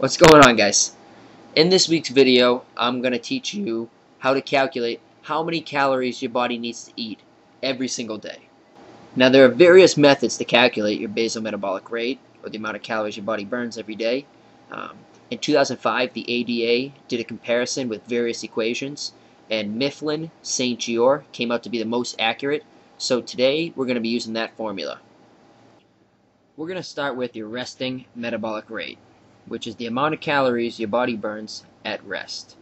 What's going on guys? In this week's video, I'm going to teach you how to calculate how many calories your body needs to eat every single day. Now there are various methods to calculate your basal metabolic rate, or the amount of calories your body burns every day. Um, in 2005, the ADA did a comparison with various equations, and Mifflin St. Jeor came out to be the most accurate, so today we're going to be using that formula. We're going to start with your resting metabolic rate which is the amount of calories your body burns at rest.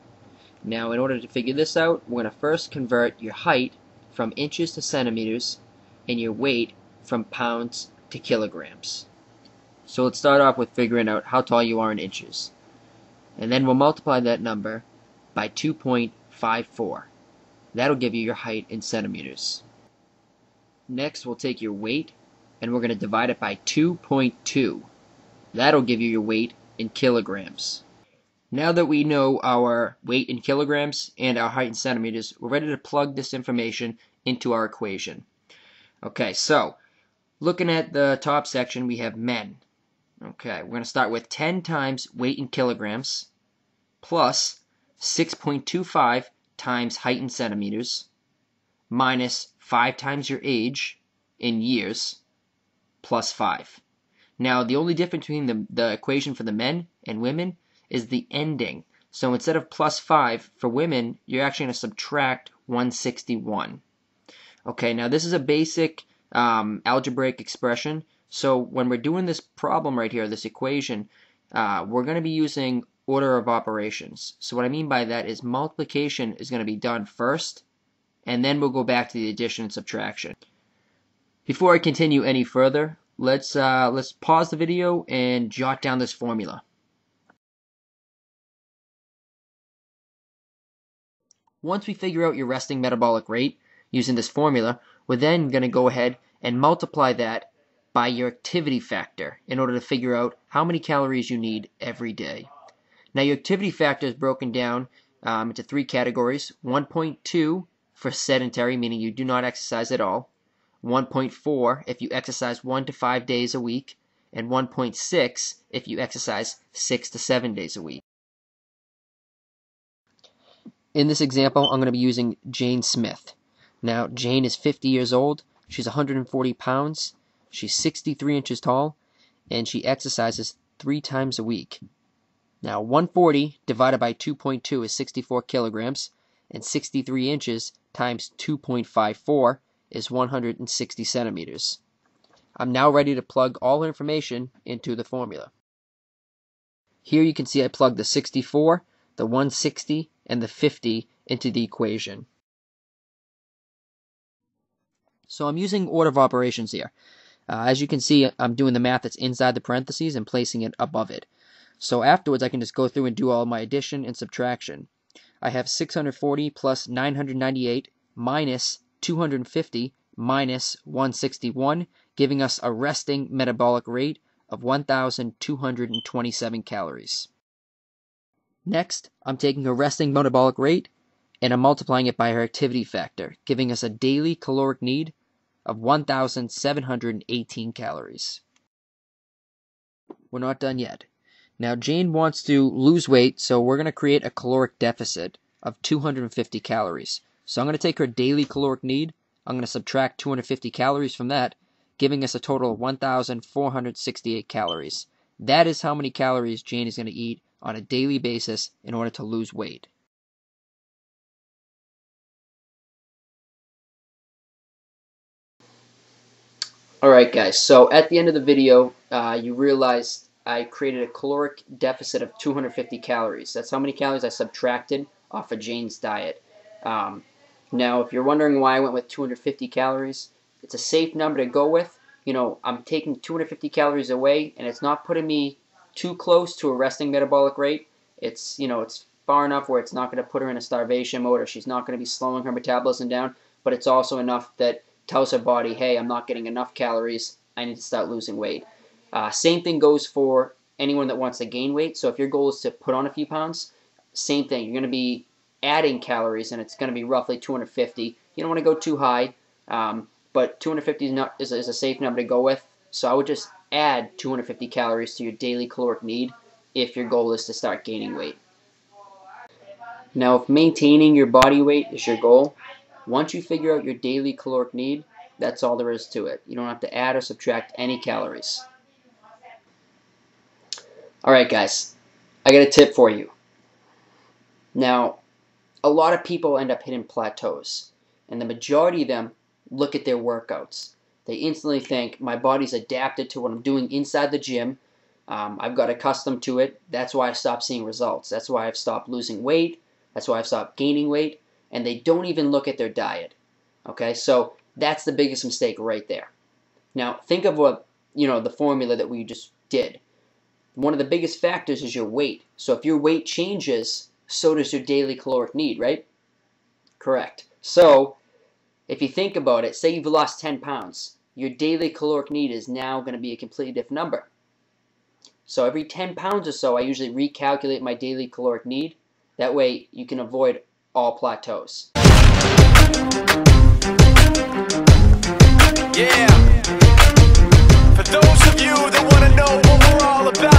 Now, in order to figure this out, we're going to first convert your height from inches to centimeters and your weight from pounds to kilograms. So let's start off with figuring out how tall you are in inches. And then we'll multiply that number by 2.54. That'll give you your height in centimeters. Next, we'll take your weight and we're going to divide it by 2.2. That'll give you your weight in kilograms. Now that we know our weight in kilograms and our height in centimeters, we're ready to plug this information into our equation. Okay, so looking at the top section, we have men. Okay, we're going to start with 10 times weight in kilograms plus 6.25 times height in centimeters minus 5 times your age in years plus 5. Now, the only difference between the, the equation for the men and women is the ending. So instead of plus 5 for women, you're actually going to subtract 161. Okay, now this is a basic um, algebraic expression. So when we're doing this problem right here, this equation, uh, we're going to be using order of operations. So what I mean by that is multiplication is going to be done first, and then we'll go back to the addition and subtraction. Before I continue any further, let's uh, let's pause the video and jot down this formula. Once we figure out your resting metabolic rate using this formula, we're then going to go ahead and multiply that by your activity factor in order to figure out how many calories you need every day. Now your activity factor is broken down um, into three categories. 1.2 for sedentary, meaning you do not exercise at all. 1.4 if you exercise 1 to 5 days a week, and 1.6 if you exercise 6 to 7 days a week. In this example, I'm going to be using Jane Smith. Now, Jane is 50 years old, she's 140 pounds, she's 63 inches tall, and she exercises 3 times a week. Now, 140 divided by 2.2 is 64 kilograms, and 63 inches times 2.54 is 160 centimeters. I'm now ready to plug all information into the formula. Here you can see I plugged the 64, the 160, and the 50 into the equation. So I'm using order of operations here. Uh, as you can see, I'm doing the math that's inside the parentheses and placing it above it. So afterwards, I can just go through and do all my addition and subtraction. I have 640 plus 998 minus 250 minus 161, giving us a resting metabolic rate of 1,227 calories. Next, I'm taking a resting metabolic rate and I'm multiplying it by her activity factor, giving us a daily caloric need of 1,718 calories. We're not done yet. Now, Jane wants to lose weight, so we're going to create a caloric deficit of 250 calories. So I'm going to take her daily caloric need. I'm going to subtract 250 calories from that, giving us a total of 1,468 calories. That is how many calories Jane is going to eat on a daily basis in order to lose weight. Alright guys, so at the end of the video, uh, you realized I created a caloric deficit of 250 calories. That's how many calories I subtracted off of Jane's diet. Um, now, if you're wondering why I went with 250 calories, it's a safe number to go with. You know, I'm taking 250 calories away, and it's not putting me too close to a resting metabolic rate. It's, you know, it's far enough where it's not going to put her in a starvation mode or she's not going to be slowing her metabolism down, but it's also enough that tells her body, hey, I'm not getting enough calories. I need to start losing weight. Uh, same thing goes for anyone that wants to gain weight. So if your goal is to put on a few pounds, same thing. You're going to be adding calories, and it's going to be roughly 250. You don't want to go too high, um, but 250 is, not, is, is a safe number to go with. So I would just add 250 calories to your daily caloric need if your goal is to start gaining weight. Now, if maintaining your body weight is your goal, once you figure out your daily caloric need, that's all there is to it. You don't have to add or subtract any calories. Alright guys, I got a tip for you. Now, a lot of people end up hitting plateaus, and the majority of them look at their workouts. They instantly think, my body's adapted to what I'm doing inside the gym. Um, I've got accustomed to it. That's why I've stopped seeing results. That's why I've stopped losing weight. That's why I've stopped gaining weight. And they don't even look at their diet. Okay, so that's the biggest mistake right there. Now, think of what, you know, the formula that we just did. One of the biggest factors is your weight. So if your weight changes, so does your daily caloric need, right? Correct. So, if you think about it, say you've lost 10 pounds, your daily caloric need is now going to be a completely different number. So every 10 pounds or so, I usually recalculate my daily caloric need. That way, you can avoid all plateaus. Yeah. For those of you that want to know what we're all about,